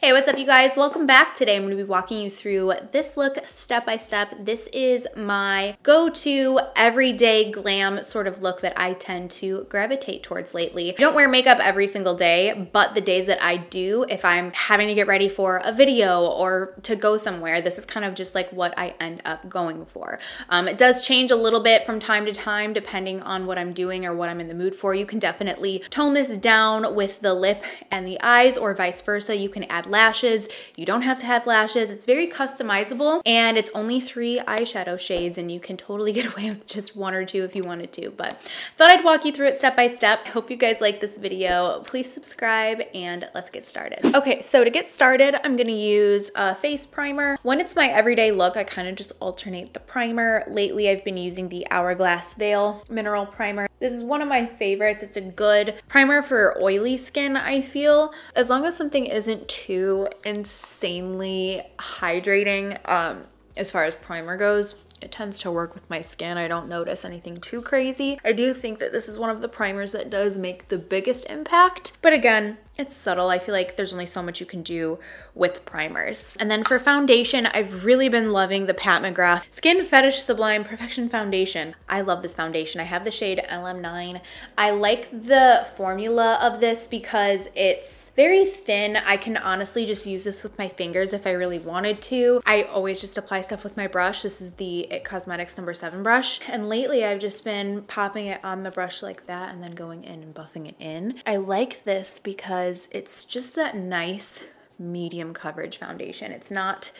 Hey, what's up you guys? Welcome back. Today I'm going to be walking you through this look step by step. This is my go-to everyday glam sort of look that I tend to gravitate towards lately. I don't wear makeup every single day, but the days that I do, if I'm having to get ready for a video or to go somewhere, this is kind of just like what I end up going for. Um, it does change a little bit from time to time depending on what I'm doing or what I'm in the mood for. You can definitely tone this down with the lip and the eyes or vice versa. You can add lashes. You don't have to have lashes. It's very customizable and it's only three eyeshadow shades and you can totally get away with just one or two if you wanted to. But thought I'd walk you through it step by step. I hope you guys like this video. Please subscribe and let's get started. Okay, so to get started, I'm gonna use a face primer. When it's my everyday look, I kind of just alternate the primer. Lately, I've been using the Hourglass Veil Mineral Primer. This is one of my favorites. It's a good primer for oily skin, I feel. As long as something isn't too insanely hydrating um, as far as primer goes, it tends to work with my skin. I don't notice anything too crazy. I do think that this is one of the primers that does make the biggest impact. But again, it's subtle. I feel like there's only so much you can do with primers. And then for foundation, I've really been loving the Pat McGrath Skin Fetish Sublime Perfection Foundation. I love this foundation. I have the shade LM9. I like the formula of this because it's very thin. I can honestly just use this with my fingers if I really wanted to. I always just apply stuff with my brush. This is the It Cosmetics number seven brush. And lately I've just been popping it on the brush like that and then going in and buffing it in. I like this because because it's just that nice medium coverage foundation. It's not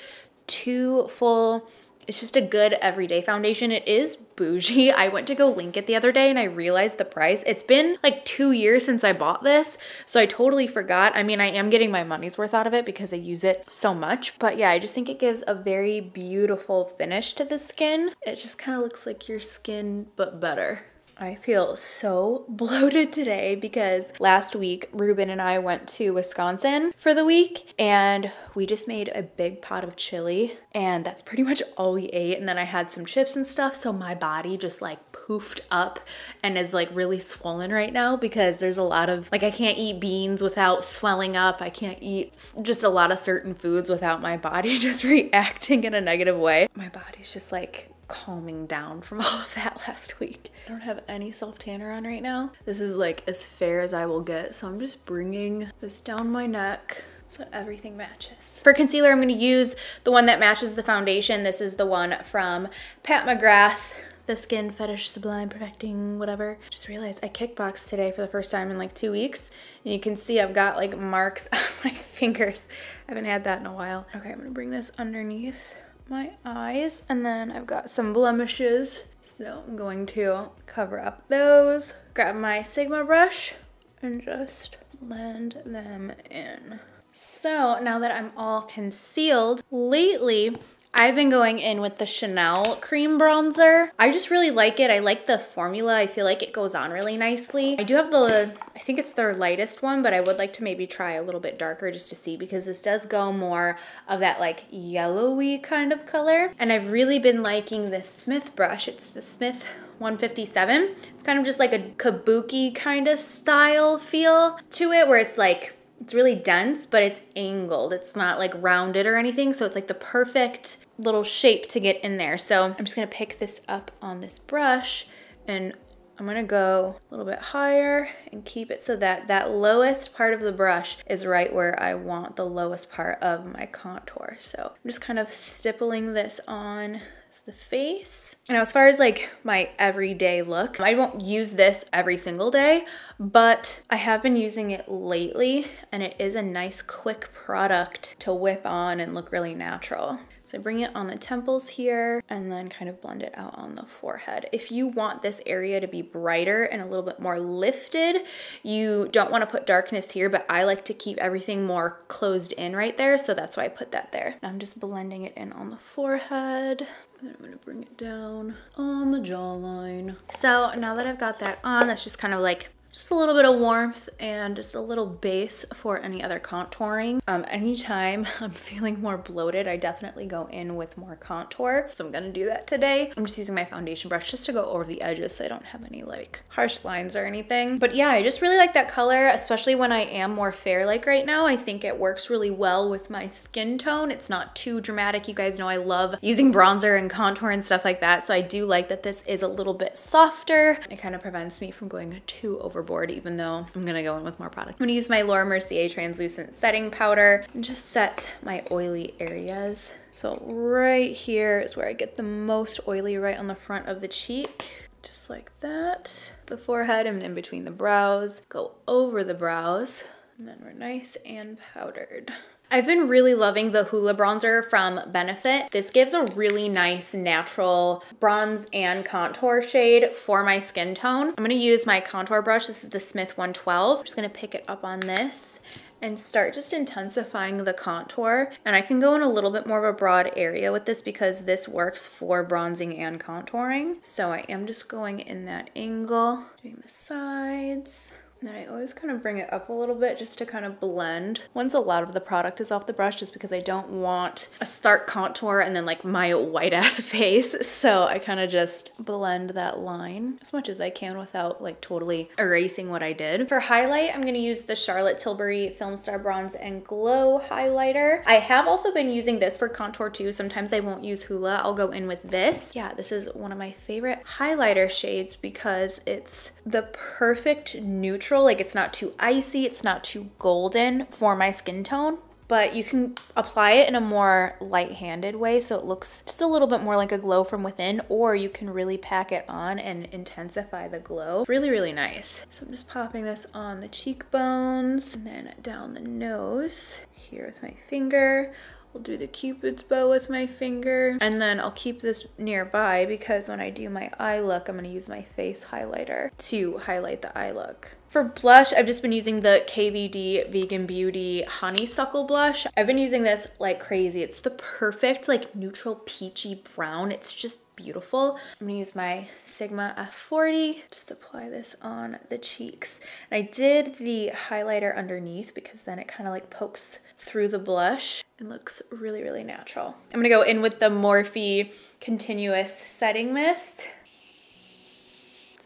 too full. It's just a good everyday foundation. It is bougie. I went to go link it the other day and I realized the price. It's been like two years since I bought this, so I totally forgot. I mean, I am getting my money's worth out of it because I use it so much. But yeah, I just think it gives a very beautiful finish to the skin. It just kind of looks like your skin, but better. I feel so bloated today because last week Ruben and I went to Wisconsin for the week and we just made a big pot of chili and that's pretty much all we ate and then I had some chips and stuff so my body just like poofed up and is like really swollen right now because there's a lot of like I can't eat beans without swelling up. I can't eat just a lot of certain foods without my body just reacting in a negative way. My body's just like calming down from all of that last week. I don't have any self tanner on right now. This is like as fair as I will get. So I'm just bringing this down my neck so everything matches. For concealer, I'm gonna use the one that matches the foundation. This is the one from Pat McGrath the skin fetish sublime perfecting whatever just realized i kickboxed today for the first time in like two weeks and you can see i've got like marks on my fingers i haven't had that in a while okay i'm gonna bring this underneath my eyes and then I've got some blemishes. So I'm going to cover up those grab my Sigma brush and just blend them in. So now that I'm all concealed lately I've been going in with the Chanel cream bronzer. I just really like it. I like the formula. I feel like it goes on really nicely. I do have the, I think it's their lightest one, but I would like to maybe try a little bit darker just to see because this does go more of that like yellowy kind of color. And I've really been liking this Smith brush. It's the Smith 157. It's kind of just like a kabuki kind of style feel to it where it's like it's really dense, but it's angled. It's not like rounded or anything. So it's like the perfect little shape to get in there. So I'm just gonna pick this up on this brush and I'm gonna go a little bit higher and keep it so that that lowest part of the brush is right where I want the lowest part of my contour. So I'm just kind of stippling this on the face. Now, as far as like my everyday look, I won't use this every single day, but I have been using it lately and it is a nice quick product to whip on and look really natural. So I bring it on the temples here and then kind of blend it out on the forehead. If you want this area to be brighter and a little bit more lifted, you don't want to put darkness here, but I like to keep everything more closed in right there. So that's why I put that there. I'm just blending it in on the forehead. Then I'm gonna bring it down on the jawline. So now that I've got that on, that's just kind of like just a little bit of warmth and just a little base for any other contouring. Um, anytime I'm feeling more bloated, I definitely go in with more contour. So I'm gonna do that today. I'm just using my foundation brush just to go over the edges so I don't have any like harsh lines or anything. But yeah, I just really like that color, especially when I am more fair like right now. I think it works really well with my skin tone. It's not too dramatic. You guys know I love using bronzer and contour and stuff like that. So I do like that this is a little bit softer. It kind of prevents me from going too overboard, even though I'm gonna go in with more product. I'm gonna use my Laura Mercier translucent setting powder and just set my oily areas. So right here is where I get the most oily right on the front of the cheek just like that. The forehead and in between the brows, go over the brows, and then we're nice and powdered. I've been really loving the Hoola bronzer from Benefit. This gives a really nice natural bronze and contour shade for my skin tone. I'm gonna use my contour brush. This is the Smith 112. I'm just gonna pick it up on this and start just intensifying the contour. And I can go in a little bit more of a broad area with this because this works for bronzing and contouring. So I am just going in that angle, doing the sides. And then I always kind of bring it up a little bit just to kind of blend. Once a lot of the product is off the brush just because I don't want a stark contour and then like my white ass face. So I kind of just blend that line as much as I can without like totally erasing what I did. For highlight, I'm gonna use the Charlotte Tilbury Filmstar Bronze and Glow highlighter. I have also been using this for contour too. Sometimes I won't use Hoola. I'll go in with this. Yeah, this is one of my favorite highlighter shades because it's the perfect neutral. Like it's not too icy, it's not too golden for my skin tone but you can apply it in a more light-handed way so it looks just a little bit more like a glow from within or you can really pack it on and intensify the glow. Really, really nice. So I'm just popping this on the cheekbones and then down the nose here with my finger. I'll do the cupid's bow with my finger and then I'll keep this nearby because when I do my eye look, I'm gonna use my face highlighter to highlight the eye look. For blush, I've just been using the KVD Vegan Beauty Honeysuckle Blush. I've been using this like crazy. It's the perfect like neutral peachy brown. It's just beautiful. I'm gonna use my Sigma F40, just apply this on the cheeks. And I did the highlighter underneath because then it kind of like pokes through the blush and looks really, really natural. I'm gonna go in with the Morphe Continuous Setting Mist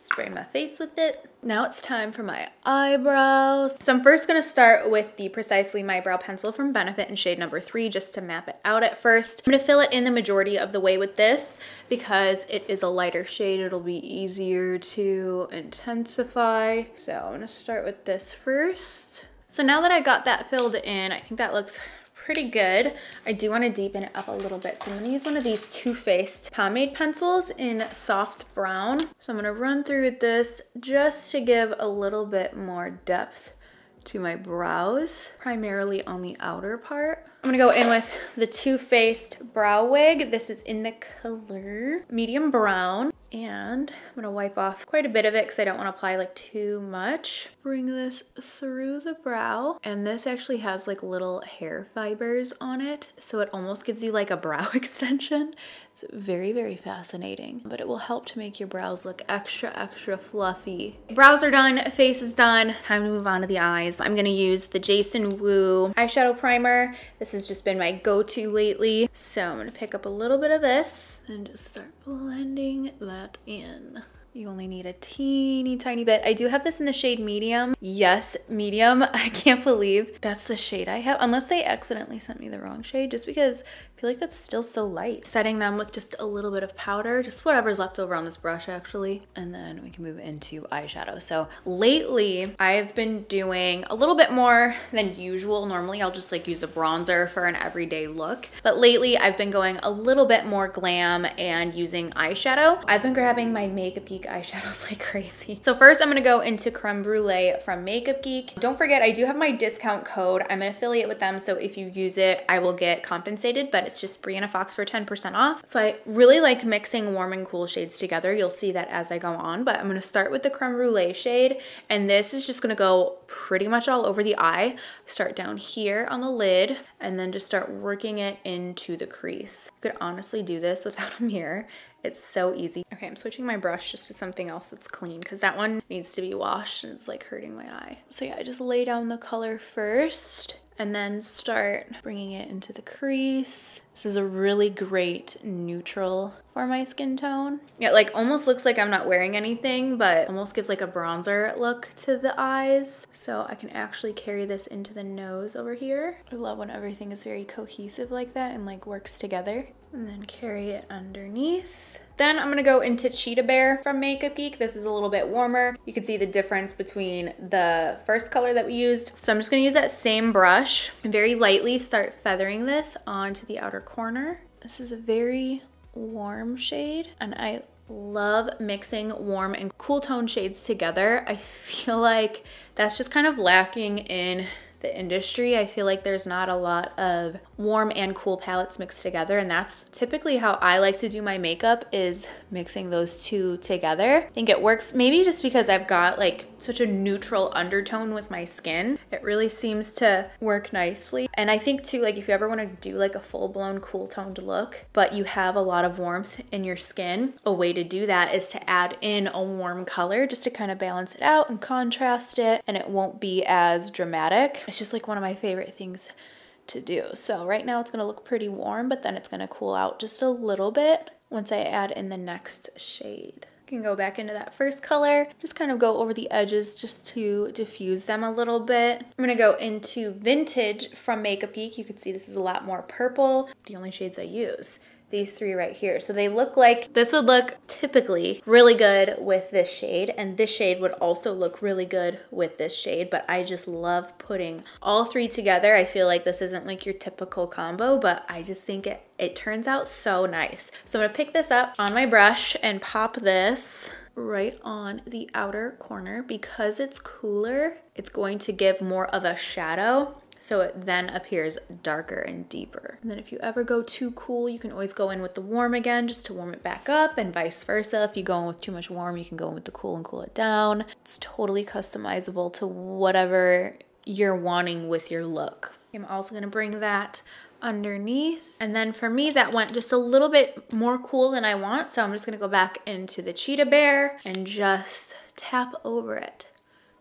spray my face with it. Now it's time for my eyebrows. So I'm first gonna start with the Precisely My Brow Pencil from Benefit in shade number three, just to map it out at first. I'm gonna fill it in the majority of the way with this because it is a lighter shade. It'll be easier to intensify. So I'm gonna start with this first. So now that I got that filled in, I think that looks pretty good. I do want to deepen it up a little bit. So I'm to use one of these Too Faced pomade pencils in soft brown. So I'm going to run through this just to give a little bit more depth to my brows, primarily on the outer part. I'm gonna go in with the Too Faced Brow Wig. This is in the color medium brown. And I'm gonna wipe off quite a bit of it because I don't wanna apply like too much. Bring this through the brow. And this actually has like little hair fibers on it. So it almost gives you like a brow extension. It's very, very fascinating, but it will help to make your brows look extra, extra fluffy. Brows are done, face is done. Time to move on to the eyes. I'm gonna use the Jason Wu eyeshadow primer. This has just been my go-to lately. So I'm gonna pick up a little bit of this and just start blending that in. You only need a teeny tiny bit. I do have this in the shade medium. Yes, medium. I can't believe that's the shade I have. Unless they accidentally sent me the wrong shade just because I feel like that's still so light. Setting them with just a little bit of powder, just whatever's left over on this brush actually. And then we can move into eyeshadow. So lately I've been doing a little bit more than usual. Normally I'll just like use a bronzer for an everyday look. But lately I've been going a little bit more glam and using eyeshadow. I've been grabbing my Makeup Geek eyeshadows like crazy. So first I'm gonna go into Creme Brulee from Makeup Geek. Don't forget, I do have my discount code. I'm an affiliate with them, so if you use it, I will get compensated, but it's just Brianna Fox for 10% off. So I really like mixing warm and cool shades together. You'll see that as I go on, but I'm gonna start with the Creme Brulee shade, and this is just gonna go pretty much all over the eye. Start down here on the lid, and then just start working it into the crease. You could honestly do this without a mirror. It's so easy. Okay, I'm switching my brush just to something else that's clean because that one needs to be washed and it's like hurting my eye. So yeah, I just lay down the color first and then start bringing it into the crease. This is a really great neutral for my skin tone. It like almost looks like I'm not wearing anything, but almost gives like a bronzer look to the eyes. So I can actually carry this into the nose over here. I love when everything is very cohesive like that and like works together. And then carry it underneath. Then I'm gonna go into Cheetah Bear from Makeup Geek. This is a little bit warmer. You can see the difference between the first color that we used. So I'm just gonna use that same brush and very lightly start feathering this onto the outer corner. This is a very warm shade and I love mixing warm and cool tone shades together. I feel like that's just kind of lacking in the industry. I feel like there's not a lot of warm and cool palettes mixed together and that's typically how I like to do my makeup is mixing those two together. I think it works maybe just because I've got like such a neutral undertone with my skin. It really seems to work nicely. And I think too like if you ever want to do like a full-blown cool toned look but you have a lot of warmth in your skin, a way to do that is to add in a warm color just to kind of balance it out and contrast it and it won't be as dramatic. It's just like one of my favorite things to do. So right now it's gonna look pretty warm, but then it's gonna cool out just a little bit once I add in the next shade. can go back into that first color, just kind of go over the edges just to diffuse them a little bit. I'm gonna go into Vintage from Makeup Geek. You can see this is a lot more purple, the only shades I use these three right here. So they look like, this would look typically really good with this shade and this shade would also look really good with this shade, but I just love putting all three together. I feel like this isn't like your typical combo, but I just think it, it turns out so nice. So I'm gonna pick this up on my brush and pop this right on the outer corner because it's cooler. It's going to give more of a shadow so it then appears darker and deeper. And then if you ever go too cool, you can always go in with the warm again just to warm it back up and vice versa. If you go in with too much warm, you can go in with the cool and cool it down. It's totally customizable to whatever you're wanting with your look. I'm also gonna bring that underneath. And then for me, that went just a little bit more cool than I want. So I'm just gonna go back into the Cheetah Bear and just tap over it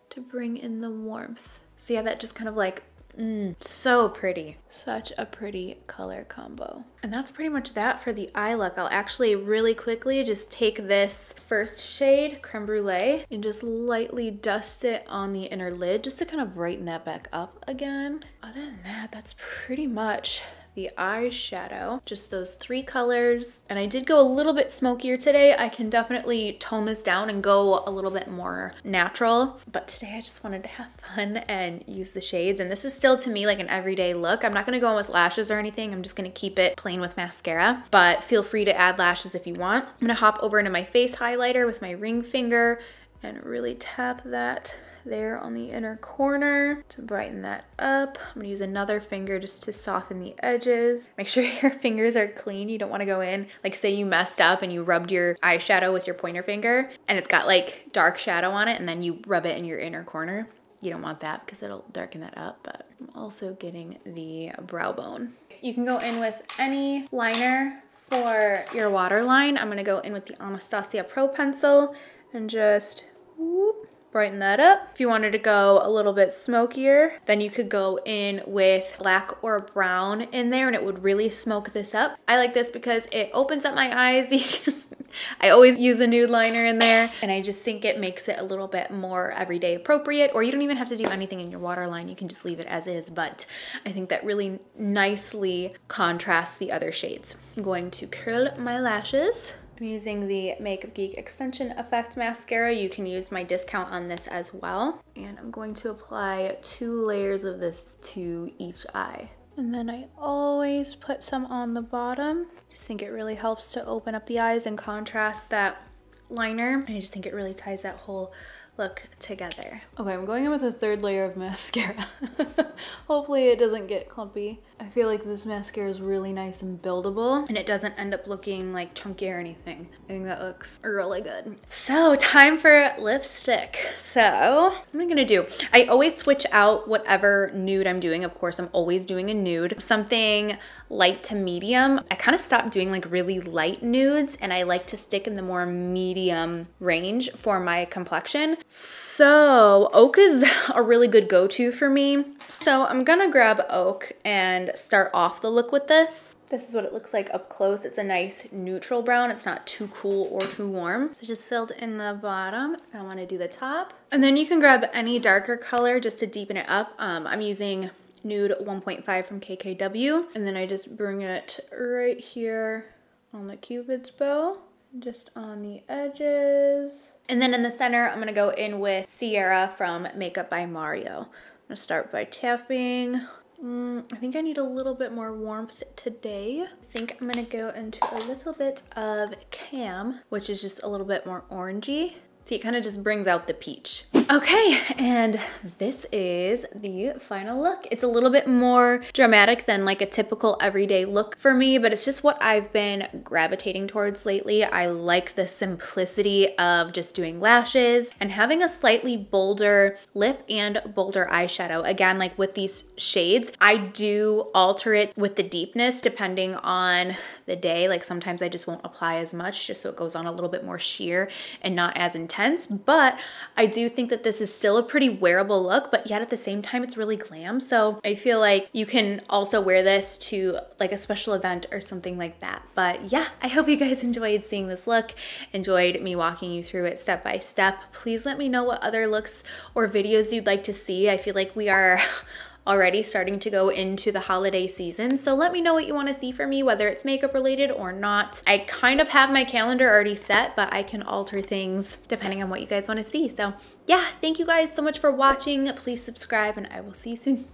to bring in the warmth. See how that just kind of like Mm, so pretty. Such a pretty color combo. And that's pretty much that for the eye look. I'll actually really quickly just take this first shade, Creme Brulee, and just lightly dust it on the inner lid just to kind of brighten that back up again. Other than that, that's pretty much the eyeshadow, just those three colors. And I did go a little bit smokier today. I can definitely tone this down and go a little bit more natural. But today I just wanted to have fun and use the shades. And this is still to me like an everyday look. I'm not gonna go in with lashes or anything. I'm just gonna keep it plain with mascara, but feel free to add lashes if you want. I'm gonna hop over into my face highlighter with my ring finger and really tap that there on the inner corner to brighten that up. I'm gonna use another finger just to soften the edges. Make sure your fingers are clean. You don't wanna go in, like say you messed up and you rubbed your eyeshadow with your pointer finger and it's got like dark shadow on it and then you rub it in your inner corner. You don't want that because it'll darken that up, but I'm also getting the brow bone. You can go in with any liner for your waterline. I'm gonna go in with the Anastasia Pro Pencil and just whoop, brighten that up. If you wanted to go a little bit smokier, then you could go in with black or brown in there and it would really smoke this up. I like this because it opens up my eyes. I always use a nude liner in there and I just think it makes it a little bit more everyday appropriate or you don't even have to do anything in your waterline. You can just leave it as is, but I think that really nicely contrasts the other shades. I'm going to curl my lashes. I'm using the Makeup Geek Extension Effect Mascara. You can use my discount on this as well. And I'm going to apply two layers of this to each eye. And then I always put some on the bottom. Just think it really helps to open up the eyes and contrast that liner. I just think it really ties that whole look together. Okay, I'm going in with a third layer of mascara. Hopefully it doesn't get clumpy. I feel like this mascara is really nice and buildable and it doesn't end up looking like chunky or anything. I think that looks really good. So time for lipstick. So what am I gonna do? I always switch out whatever nude I'm doing. Of course, I'm always doing a nude. Something light to medium. I kind of stopped doing like really light nudes and I like to stick in the more medium range for my complexion. So Oak is a really good go-to for me. So I'm gonna grab Oak and start off the look with this. This is what it looks like up close. It's a nice neutral brown. It's not too cool or too warm. So just filled in the bottom. I wanna do the top. And then you can grab any darker color just to deepen it up. Um, I'm using Nude 1.5 from KKW. And then I just bring it right here on the cupid's bow, just on the edges. And then in the center, I'm gonna go in with Sierra from Makeup by Mario. I'm gonna start by tapping. Mm, I think I need a little bit more warmth today. I think I'm gonna go into a little bit of Cam, which is just a little bit more orangey. See, it kind of just brings out the peach. Okay, and this is the final look. It's a little bit more dramatic than like a typical everyday look for me, but it's just what I've been gravitating towards lately. I like the simplicity of just doing lashes and having a slightly bolder lip and bolder eyeshadow. Again, like with these shades, I do alter it with the deepness depending on the day. Like sometimes I just won't apply as much just so it goes on a little bit more sheer and not as intense, but I do think that that this is still a pretty wearable look, but yet at the same time, it's really glam. So I feel like you can also wear this to like a special event or something like that. But yeah, I hope you guys enjoyed seeing this look, enjoyed me walking you through it step by step. Please let me know what other looks or videos you'd like to see. I feel like we are already starting to go into the holiday season. So let me know what you want to see from me, whether it's makeup related or not. I kind of have my calendar already set, but I can alter things depending on what you guys want to see. So yeah, thank you guys so much for watching. Please subscribe and I will see you soon.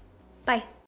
Bye.